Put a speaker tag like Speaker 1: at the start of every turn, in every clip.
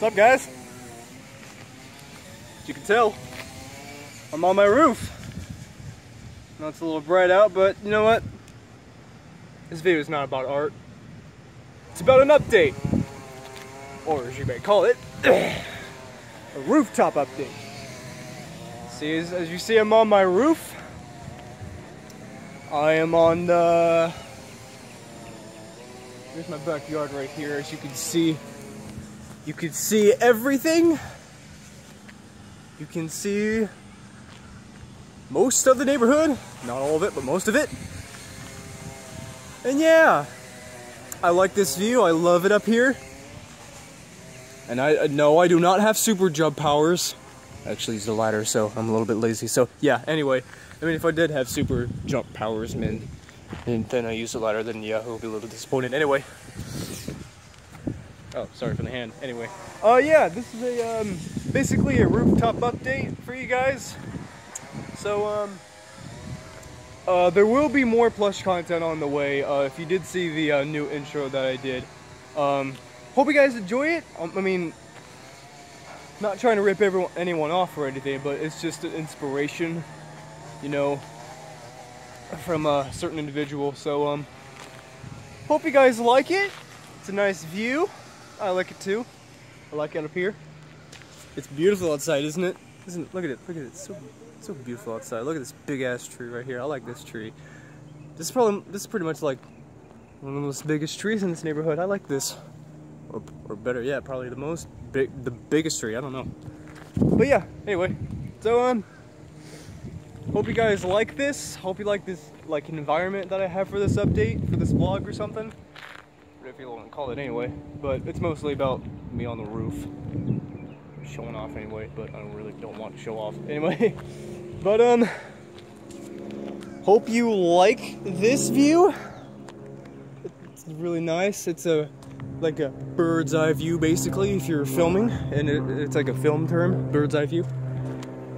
Speaker 1: What's up, guys? As you can tell, I'm on my roof. Now it's a little bright out, but you know what? This video is not about art. It's about an update. Or as you may call it, a rooftop update. See, as, as you see, I'm on my roof. I am on the... Here's my backyard right here, as you can see. You can see everything. You can see most of the neighborhood. Not all of it, but most of it. And yeah, I like this view. I love it up here. And I uh, no, I do not have super jump powers. I actually use the ladder, so I'm a little bit lazy. So yeah, anyway, I mean, if I did have super jump powers, man, and then I use the ladder, then yeah, I'll be a little disappointed. Anyway. Oh, sorry for the hand. Anyway. Uh, yeah, this is a, um, basically a rooftop update for you guys. So, um, uh, there will be more plush content on the way. Uh, if you did see the uh, new intro that I did, um, hope you guys enjoy it. Um, I mean, not trying to rip everyone, anyone off or anything, but it's just an inspiration, you know, from a certain individual. So, um, hope you guys like it. It's a nice view. I like it too. I like it up here. It's beautiful outside, isn't it? Isn't it? Look at it. Look at it. It's so so beautiful outside. Look at this big ass tree right here. I like this tree. This is probably this is pretty much like one of the most biggest trees in this neighborhood. I like this. Or, or better yet, probably the most big the biggest tree. I don't know. But yeah, anyway. So um hope you guys like this. Hope you like this like environment that I have for this update, for this vlog or something. Whatever you want to call it anyway. But it's mostly about me on the roof showing off anyway, but I really don't want to show off anyway. but um, hope you like this view. It's really nice. It's a like a bird's eye view basically if you're filming, and it, it's like a film term, bird's eye view.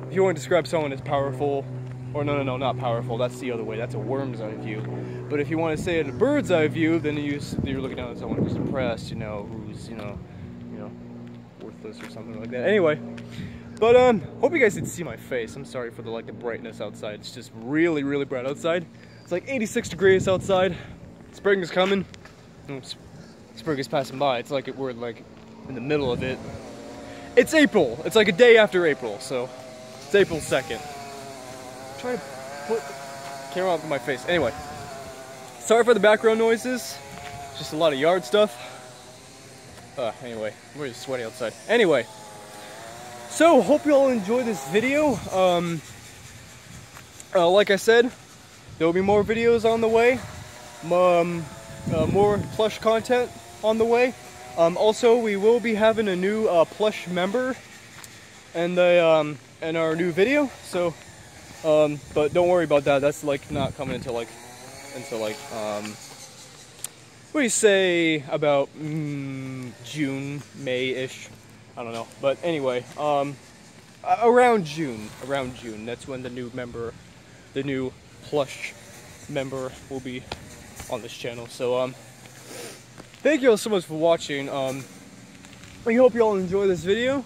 Speaker 1: If you want to describe someone as powerful, or no, no, no, not powerful. That's the other way. That's a worm's eye view. But if you want to say it a bird's eye view, then you, you're looking down at someone who's depressed, you know, who's you know you know, worthless or something like that. Anyway, but um, hope you guys did see my face. I'm sorry for the like the brightness outside. It's just really, really bright outside. It's like 86 degrees outside. Spring is coming. Oops. Spring is passing by. It's like it, we're like in the middle of it. It's April. It's like a day after April, so it's April 2nd. Try to put the camera up in my face. Anyway, sorry for the background noises. Just a lot of yard stuff. Uh, anyway, we're just sweaty outside. Anyway, so hope you all enjoy this video. Um, uh, like I said, there will be more videos on the way. Um, uh, more plush content on the way. Um, also, we will be having a new uh, plush member and the um, in our new video. So, um, but don't worry about that. That's like not coming until like until like um, we say about mm, June, May-ish. I don't know. But anyway, um, around June, around June, that's when the new member, the new plush member will be on this channel. So, um, thank you all so much for watching. Um, I hope you all enjoy this video.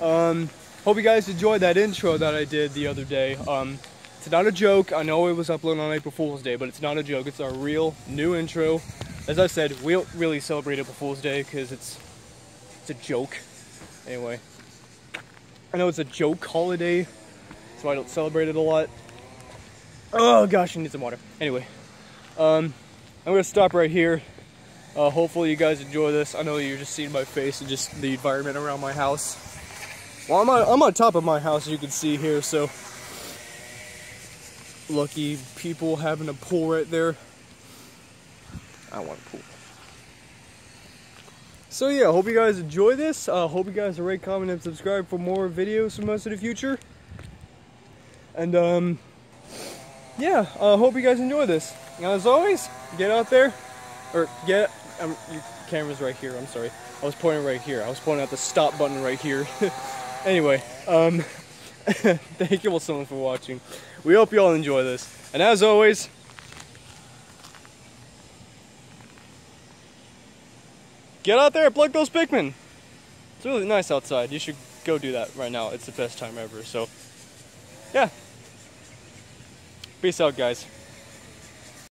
Speaker 1: Um, hope you guys enjoyed that intro that I did the other day. Um, it's not a joke. I know it was uploaded on April Fool's Day, but it's not a joke. It's our real new intro as I said, we don't really celebrate April Fool's Day because it's it's a joke. Anyway, I know it's a joke holiday, so I don't celebrate it a lot. Oh gosh, I need some water. Anyway, um, I'm gonna stop right here. Uh, hopefully you guys enjoy this. I know you're just seeing my face and just the environment around my house. Well, I'm on, I'm on top of my house, you can see here, so lucky people having a pool right there. I want a pool. So yeah, hope you guys enjoy this. Uh, hope you guys rate, comment, and subscribe for more videos from us in the future. And um, yeah, uh, hope you guys enjoy this. And as always, get out there, or get, um, your camera's right here, I'm sorry. I was pointing right here. I was pointing at the stop button right here. anyway, um, thank you all so much for watching. We hope you all enjoy this. And as always, Get out there, and plug those Pikmin. It's really nice outside. You should go do that right now. It's the best time ever. So, yeah. Peace out, guys.